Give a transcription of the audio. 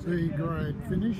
B grade finish.